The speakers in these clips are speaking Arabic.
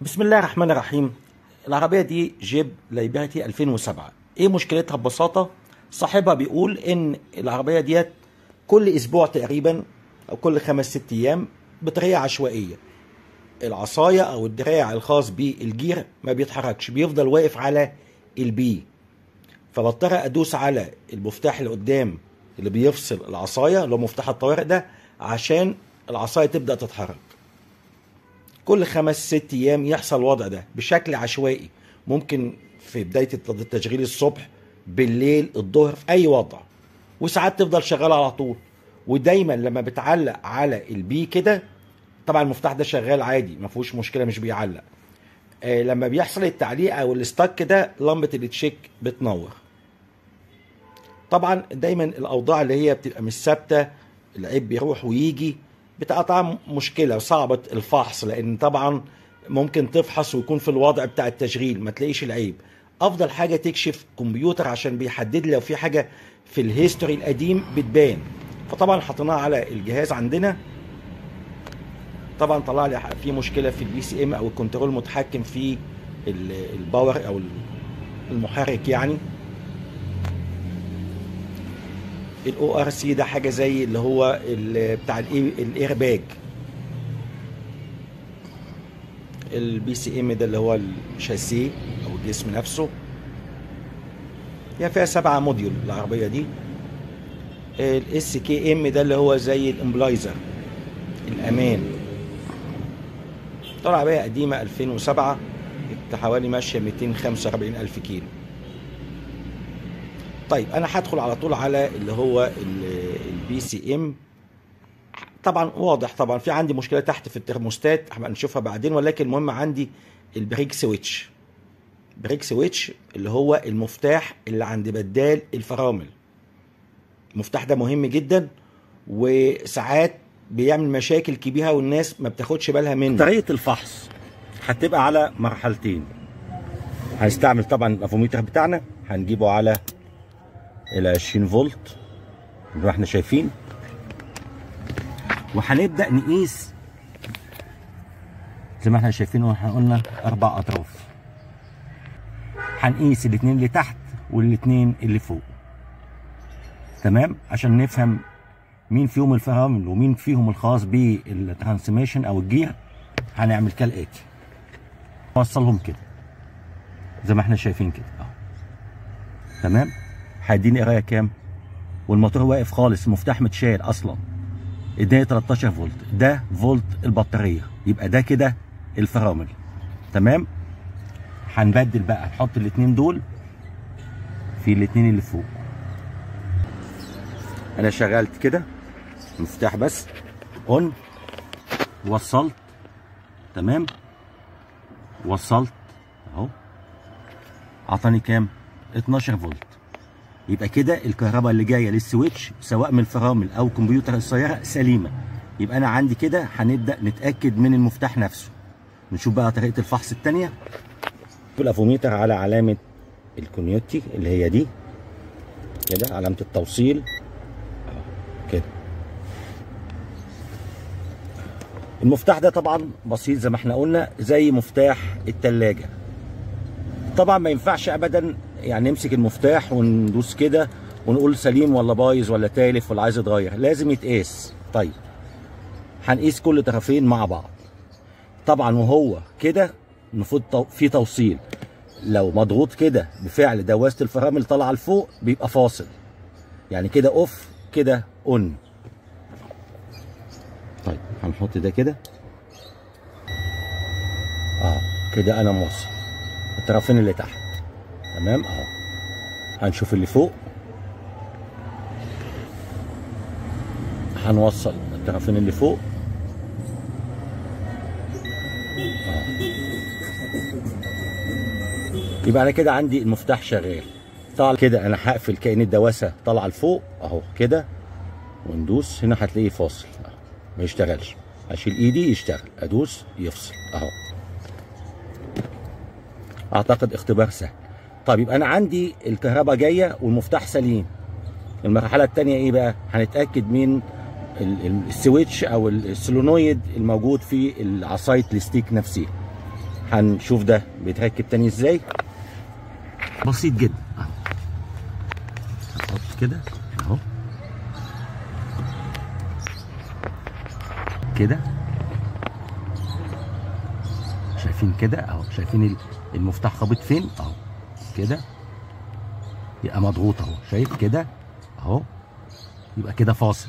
بسم الله الرحمن الرحيم. العربية دي Jeep Liberty 2007 إيه مشكلتها ببساطة؟ صاحبها بيقول إن العربية ديت كل أسبوع تقريبا أو كل خمس ست أيام بطريقة عشوائية. العصاية أو الدراع الخاص ب ال gear ما بيتحركش بيفضل واقف على ال P. فبضطر أدوس على المفتاح اللي قدام اللي بيفصل العصاية اللي هو مفتاح الطوارئ ده عشان العصاية تبدأ تتحرك. كل خمس ست أيام يحصل الوضع ده بشكل عشوائي. ممكن في بداية التشغيل الصبح بالليل الظهر في أي وضع. وساعات تفضل شغاله على طول. ودايما لما بتعلق على ال P كده طبعا المفتاح ده شغال عادي ما فيهوش مشكلة مش بيعلق. آه لما بيحصل التعليق أو ال stuck ده لمبة ال check بتنور. طبعا دايما الأوضاع اللي هي بتبقى مش ثابتة العيب بيروح ويجي. بتبقى طبعا مشكلة صعبه الفحص لأن طبعا ممكن تفحص ويكون في الوضع بتاع التشغيل ما تلاقيش العيب. أفضل حاجة تكشف كمبيوتر عشان بيحدد لو في حاجة في ال history القديم بتبان. فطبعا حطيناها على الجهاز عندنا. طبعا طلع لي في مشكلة في ال PCM أو ال control المتحكم في ال power أو المحرك يعني. ال ORC ده حاجة زي اللي هو اللي بتاع ال airbag ال PCM ده اللي هو الشاسيه أو الجسم نفسه. هي فيها سبعة module العربية دي. ال SKIM ده اللي هو زي ال immobilizer الأمان. طلع عربية قديمة 2007 حوالي ماشية 245 ألف كيلو. طيب أنا هدخل على طول على اللي هو ال PCM طبعا واضح طبعا في عندي مشكلة تحت في الترموستات هنبقى نشوفها بعدين ولكن المهم عندي ال brake switch. brake switch اللي هو المفتاح اللي عند بدال الفرامل. المفتاح ده مهم جدا وساعات بيعمل مشاكل كبيرة والناس ما بتاخدش بالها منه. طريقة الفحص هتبقى على مرحلتين. هنستعمل طبعا الافوميتر بتاعنا هنجيبه على إلى 20 فولت. زي ما إحنا شايفين. وهنبدأ نقيس زي ما إحنا شايفين وإحنا قلنا أربع أطراف. هنقيس الاثنين اللي تحت والاثنين اللي فوق. تمام؟ عشان نفهم مين فيهم الفرامل ومين فيهم الخاص بال transmission أو الجير هنعمل كالآتي. نوصلهم كده. زي ما إحنا شايفين كده. أهو. تمام؟ هيديني قرايه كام؟ والموتور واقف خالص المفتاح متشال أصلا. اداني 13 فولت. ده فولت البطارية. يبقى ده كده الفرامل. تمام؟ هنبدل بقى. نحط الاثنين دول في الاثنين اللي فوق. أنا شغلت كده. مفتاح بس. أون. وصلت. تمام؟ وصلت. أهو. عطاني كام؟ 12 فولت. يبقى كده الكهرباء اللي جاية للسويتش سواء من الفرامل أو كمبيوتر السيارة سليمة. يبقى أنا عندي كده هنبدأ نتأكد من المفتاح نفسه. نشوف بقى طريقة الفحص الثانية الافوميتر على علامة ال continuity اللي هي دي. كده علامة التوصيل. كده. المفتاح ده طبعا بسيط زي ما إحنا قلنا زي مفتاح الثلاجه طبعا ما ينفعش ابدا يعني نمسك المفتاح وندوس كده ونقول سليم ولا بايظ ولا تالف ولا عايز يتغير. لازم يتقاس. طيب. هنقيس كل طرفين مع بعض. طبعا وهو كده المفروض في توصيل. لو مضغوط كده بفعل دواسة الفرامل طالعة لفوق بيبقى فاصل. يعني كده off كده on طيب هنحط ده كده. آه كده أنا موصل. الطرفين اللي تحت. تمام؟ اهو هنشوف اللي فوق. هنوصل الطرفين اللي فوق. أهو. يبقى أنا كده عندي المفتاح شغال. طبعا كده أنا هقفل كأن الدواسة طالعة لفوق. أهو كده. وندوس. هنا هتلاقيه فاصل. اهو ما يشتغلش. اشيل إيدي يشتغل. أدوس يفصل. أهو. أعتقد اختبار سهل. طيب يبقى أنا عندي الكهرباء جاية والمفتاح سليم. المرحلة الثانية إيه بقى؟ هنتأكد من ال switch أو ال solenoid الموجود في عصايه ال stick نفسها هنشوف ده بيتركب تاني إزاي. بسيط جدا. هنحط كده. أهو. كده. شايفين كده؟ أهو. شايفين ال- المفتاح خابط فين؟ أهو. كده. يبقى مضغوط اهو. شايف كده؟ اهو. يبقى كده فاصل.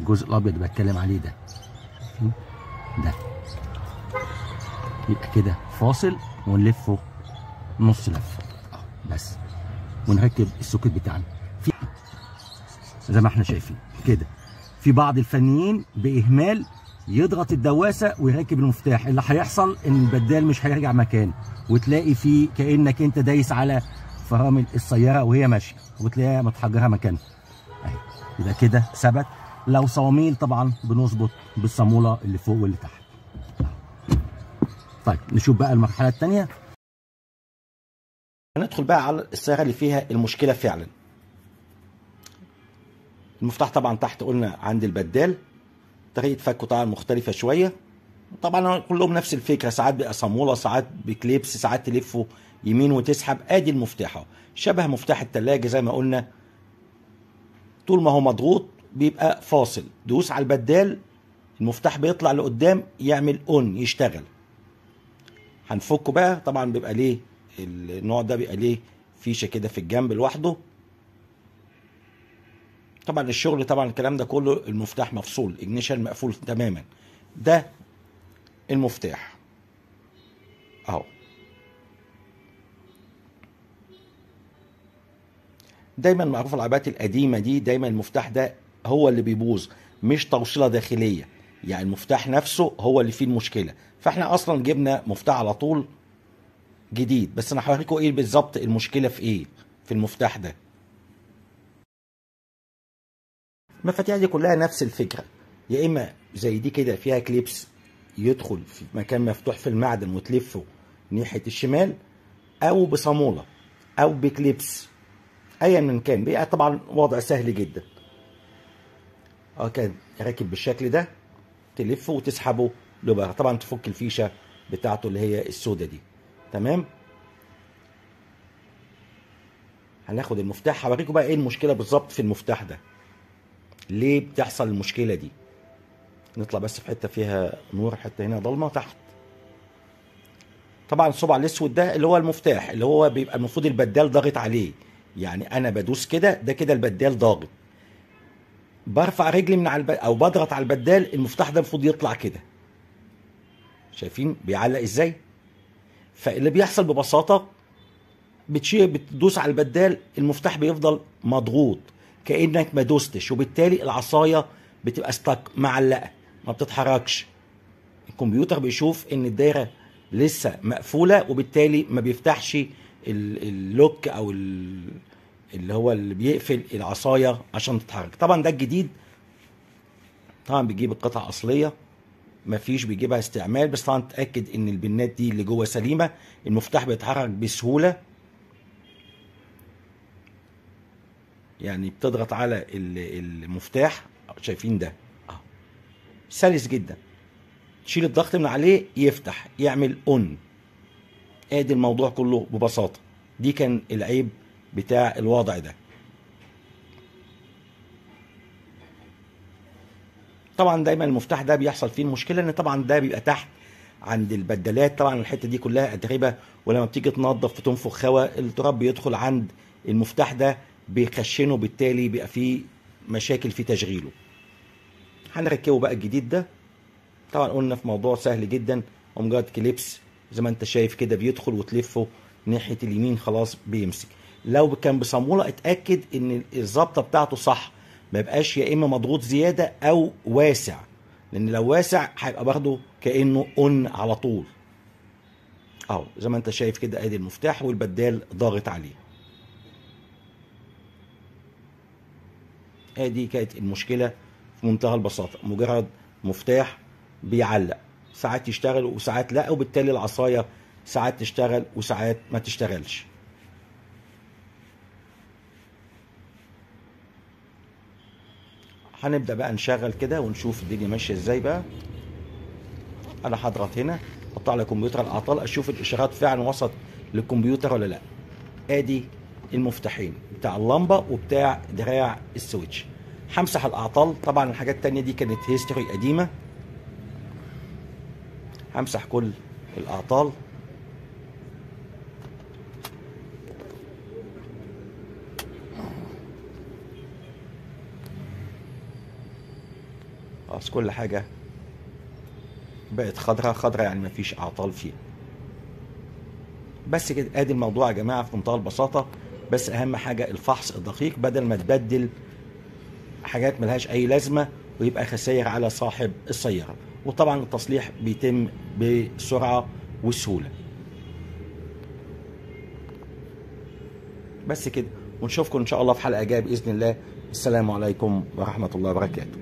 الجزء الأبيض اللي بتكلم عليه ده. ده. يبقى كده فاصل ونلفه نص لفة. اهو بس. ونركب السوكت بتاعنا. في زي ما إحنا شايفين. كده. في بعض الفنيين بإهمال يضغط الدواسة ويركب المفتاح اللي هيحصل إن البدال مش هيرجع مكانه وتلاقي فيه كأنك أنت دايس على فرامل السيارة وهي ماشية. وتلاقيها متحجره مكانها أهي. يبقى كده ثبت. لو صواميل طبعا بنظبط بالصامولة اللي فوق واللي تحت. طيب نشوف بقى المرحلة الثانية هندخل بقى على السيارة اللي فيها المشكلة فعلا. المفتاح طبعا تحت قلنا عند البدال. طريقة فكه طبعا مختلفة شوية. طبعا كلهم نفس الفكرة ساعات بيبقى صامولة ساعات بكليبس ساعات تلفه يمين وتسحب. آدي المفتاح أهو شبه مفتاح التلاجة زي ما قلنا. طول ما هو مضغوط بيبقى فاصل. دوس على البدال المفتاح بيطلع لقدام يعمل اون يشتغل. هنفكه بقى. طبعا بيبقى ليه النوع ده بيبقى ليه فيشة كده في الجنب لوحده. طبعا الشغل طبعا الكلام ده كله المفتاح مفصول اجنيشن مقفول تماما. ده المفتاح. أهو. دايما معروف العربيات القديمة دي دايما المفتاح ده هو اللي بيبوظ مش توصيلة داخلية. يعني المفتاح نفسه هو اللي فيه المشكلة. فإحنا أصلا جبنا مفتاح على طول جديد. بس أنا هوريكم إيه بالظبط المشكلة في إيه في المفتاح ده. المفاتيح دي كلها نفس الفكرة. يا إما زي دي كده فيها كليبس يدخل في مكان مفتوح في المعدن وتلفه ناحية الشمال أو بصامولة أو بكليبس ايا من كان. بيبقى طبعا وضع سهل جدا. آه كان راكب بالشكل ده تلفه وتسحبه لبره طبعا تفك الفيشة بتاعته اللي هي السودة دي. تمام؟ هناخد المفتاح. هوريكم بقى إيه المشكلة بالظبط في المفتاح ده. ليه بتحصل المشكلة دي؟ نطلع بس في حتة فيها نور حتة هنا ضلمة تحت. طبعا الصبع الأسود ده اللي هو المفتاح اللي هو بيبقى المفروض البدال ضاغط عليه. يعني أنا بدوس كده ده كده البدال ضاغط. برفع رجلي من على الب... أو بضغط على البدال المفتاح ده المفروض يطلع كده. شايفين؟ بيعلق إزاي؟ فاللي بيحصل ببساطة بتشيل بتدوس على البدال المفتاح بيفضل مضغوط. كأنك ما دوستش وبالتالي العصاية بتبقى ستك معلقة ما بتتحركش. الكمبيوتر بيشوف إن الدايرة لسه مقفولة وبالتالي ما بيفتحش ال- اللوك أو ال- اللي هو اللي بيقفل العصاية عشان تتحرك. طبعا ده الجديد. طبعا بيجيب القطعه أصلية مفيش بيجيبها استعمال بس طبعا تأكد إن البنات دي اللي جوه سليمة المفتاح بيتحرك بسهولة. يعني بتضغط على ال- المفتاح. شايفين ده. اهو سلس جدا. تشيل الضغط من عليه يفتح يعمل اون ادي الموضوع كله ببساطة. دي كان العيب بتاع الوضع ده. طبعا دايما المفتاح ده بيحصل فيه المشكلة ان طبعا ده بيبقى تحت عند البدلات طبعا الحتة دي كلها اتربه ولما بتيجي تنظف وتنفخ هواء التراب بيدخل عند المفتاح ده. بيخشنه بالتالي بيبقى فيه مشاكل في تشغيله. هنركبه بقى الجديد ده. طبعا قلنا في موضوع سهل جدا ومجرد كليبس زي ما انت شايف كده بيدخل وتلفه ناحية اليمين خلاص بيمسك. لو كان بصامولة اتأكد إن الظبطه بتاعته صح ما يبقاش يا إما مضغوط زيادة أو واسع. لأن لو واسع هيبقى برضه كأنه أون على طول. أهو زي ما انت شايف كده أدي المفتاح والبدال ضاغط عليه. ادي كانت المشكلة في منتهى البساطة. مجرد مفتاح بيعلق. ساعات يشتغل وساعات لا وبالتالي العصاية ساعات تشتغل وساعات ما تشتغلش. هنبدأ بقى نشغل كده ونشوف الدنيا ماشية إزاي بقى. أنا هضغط هنا احطها على كمبيوتر الأعطال أشوف الإشارات فعلا وصلت للكمبيوتر ولا لا. آدي المفتاحين بتاع اللمبة وبتاع دراع ال switch. همسح الأعطال. طبعا الحاجات التانية دي كانت history قديمة. همسح كل الأعطال. خلاص كل حاجة بقت خضراء خضراء يعني مفيش أعطال فيها بس كده آدي الموضوع يا جماعة في منتهى البساطة. بس أهم حاجة الفحص الدقيق بدل ما تبدل حاجات ملهاش أي لازمة ويبقى خسائر على صاحب السيارة. وطبعا التصليح بيتم بسرعة وسهولة. بس كده. ونشوفكم إن شاء الله في حلقة جاية بإذن الله. السلام عليكم ورحمة الله وبركاته.